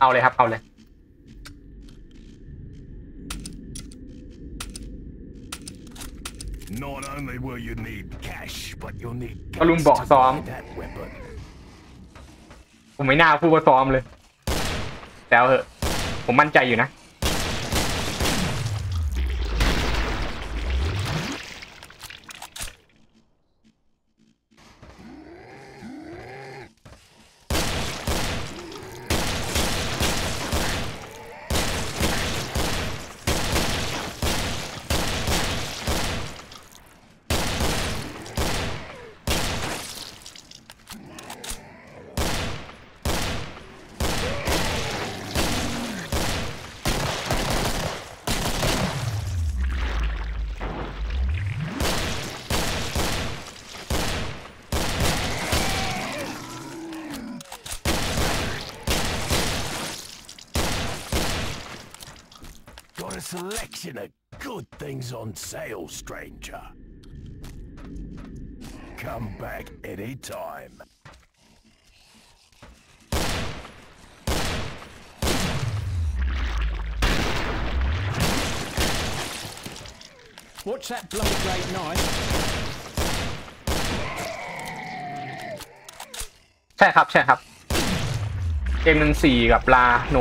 เอาเลยครับ เอาเลย Not only will you need cash, but you'll need ก็ลุงบอก guts to ซ้อม buy that weapon. ผมไม่น่าพูดว่าซ้อมเลยแต่เอาเถอะ ผมมั่นใจอยู่นะ Got a selection of good things on sale, stranger. Come back anytime. What's that bloody great knife? ใช่ครับ ใช่ครับ เกมหนึ่งสี่กับลาโน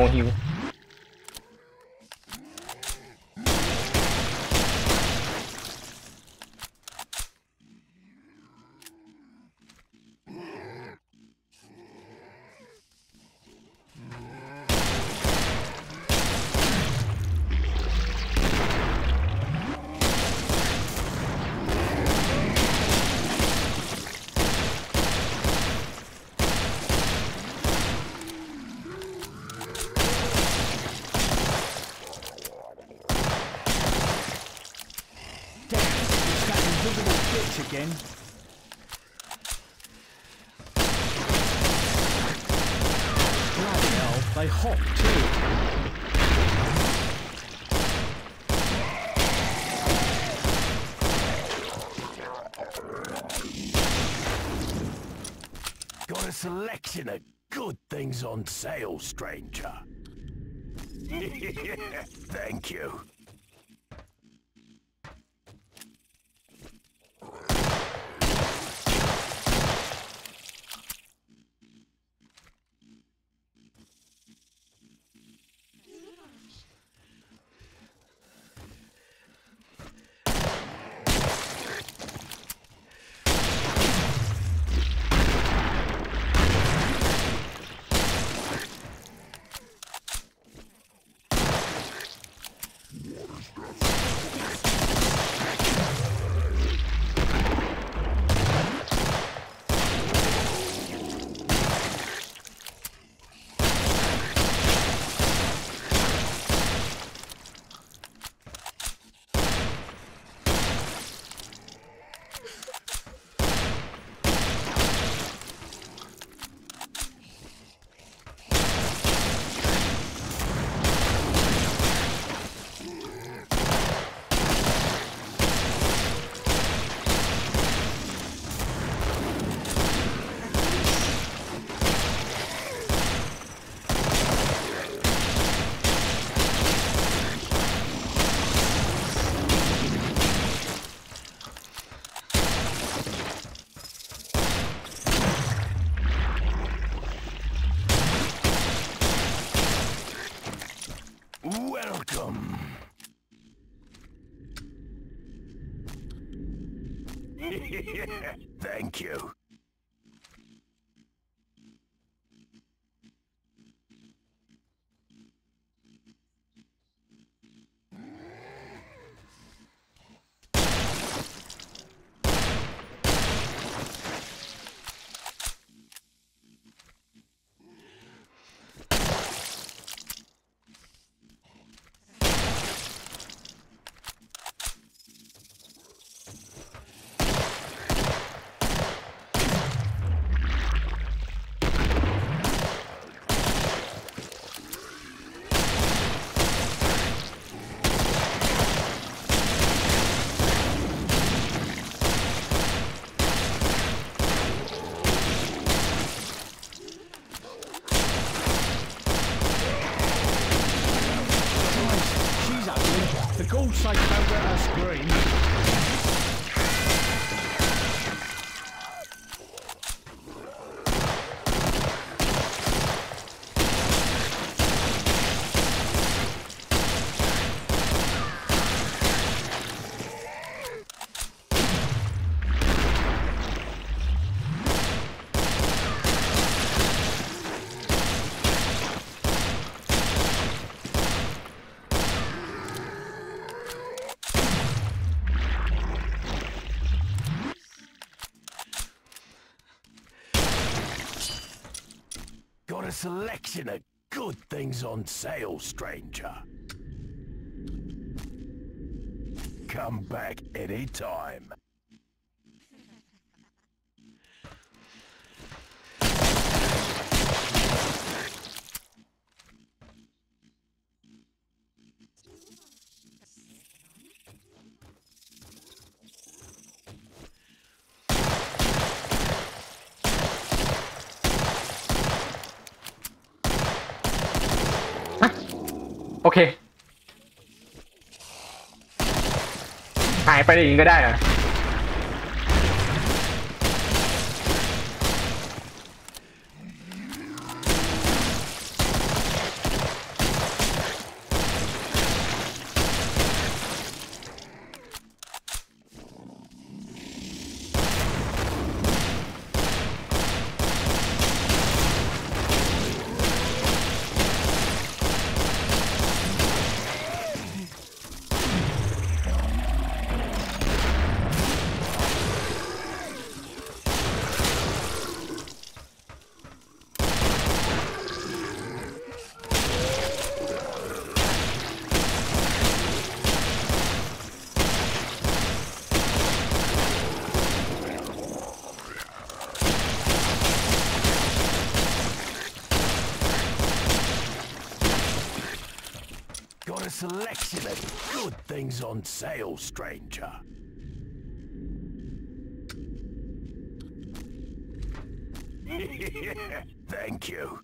they hop too. Got a selection of good things on sale, stranger. Thank you. Thank you. A selection of good things on sale, stranger. Come back anytime. Hah เค หายไปอย่างนี้ก็ได้เหรอ things on sale, stranger. Thank you.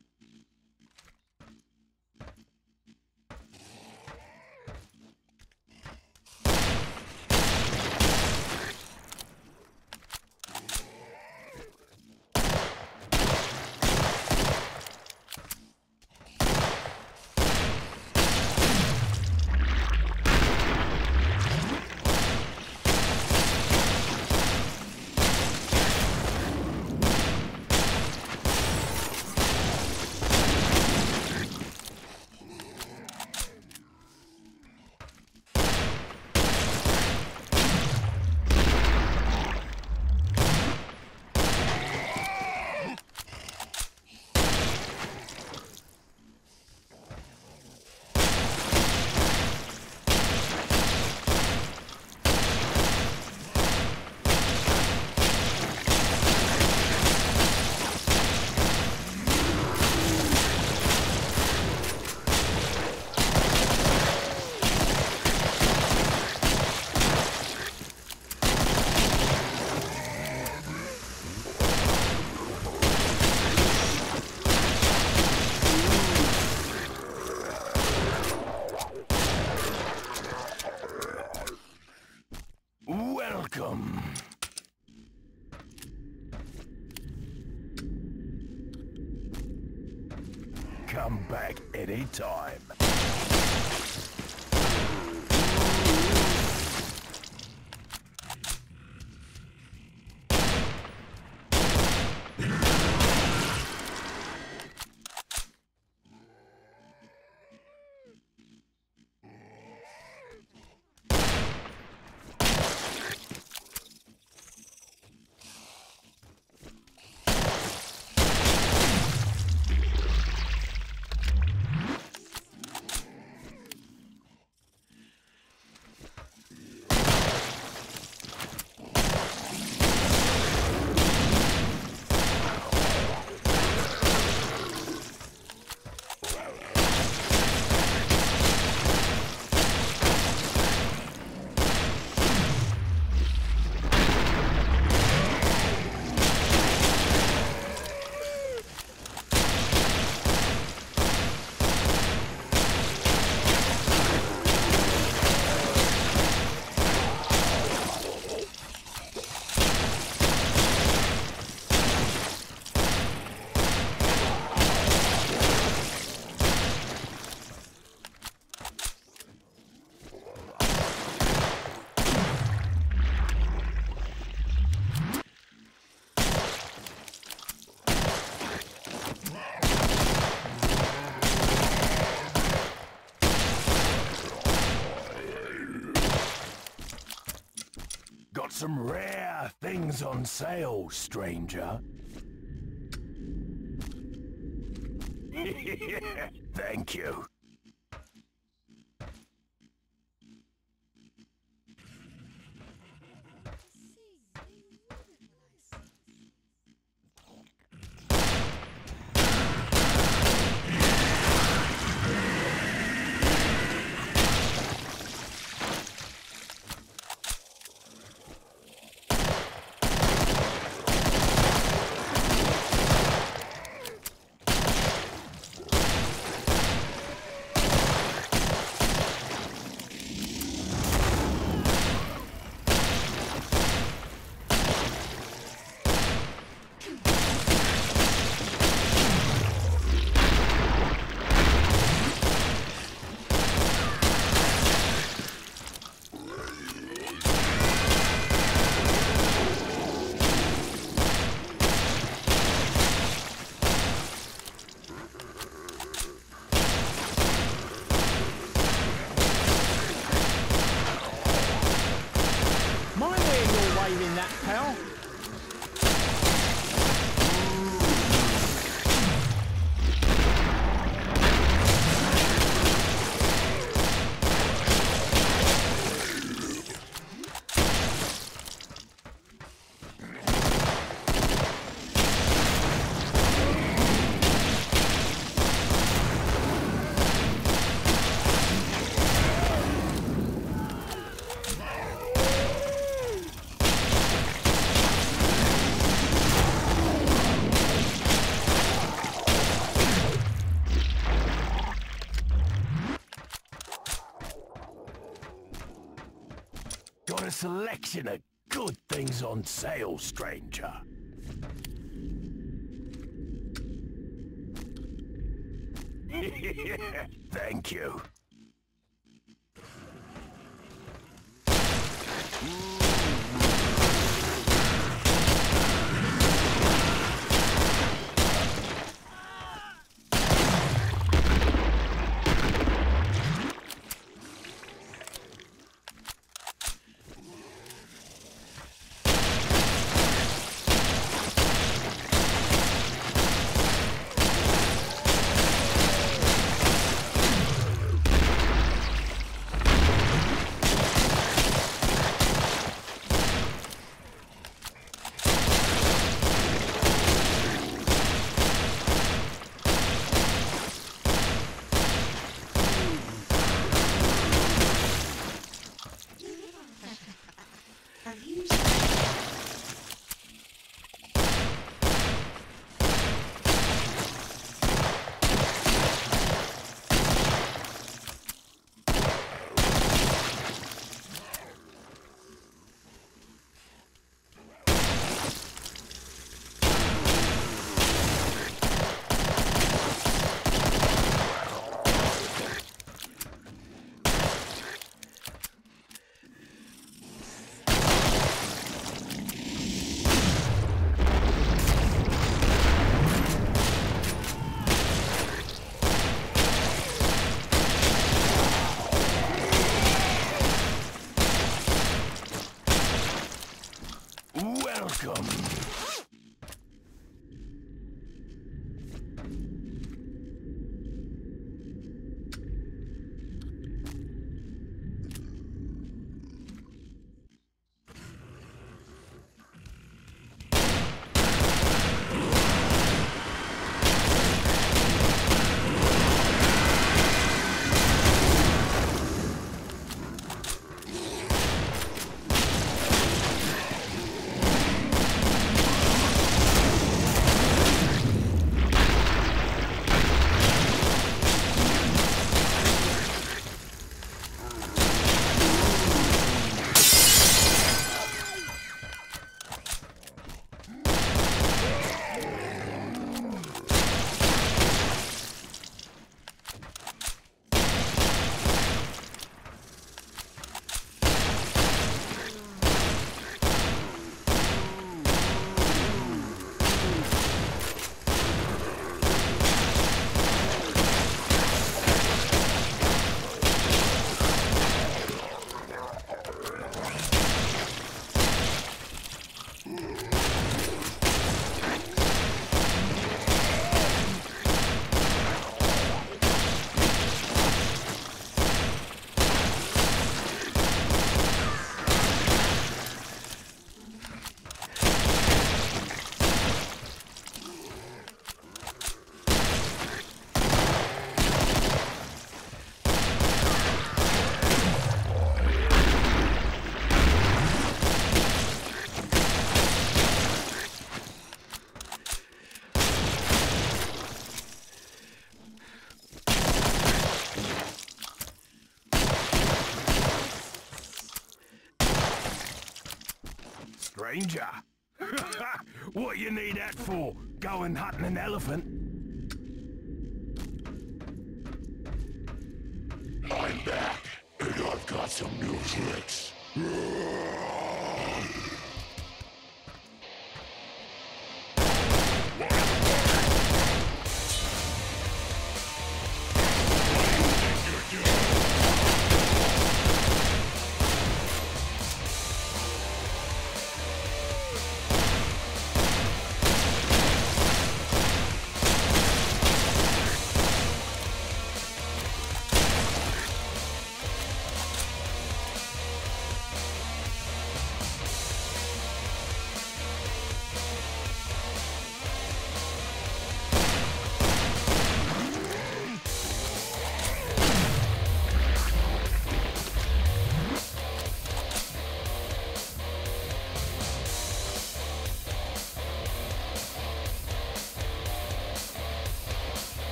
Welcome. Come back some rare things on sale, stranger. Thank you. Selection of good things on sale, stranger. Thank you. Stranger. what you need that for? Going hunting an elephant? I'm back, and I've got some new tricks.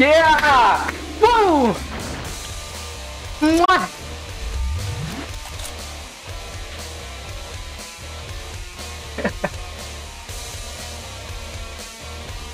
Yeah!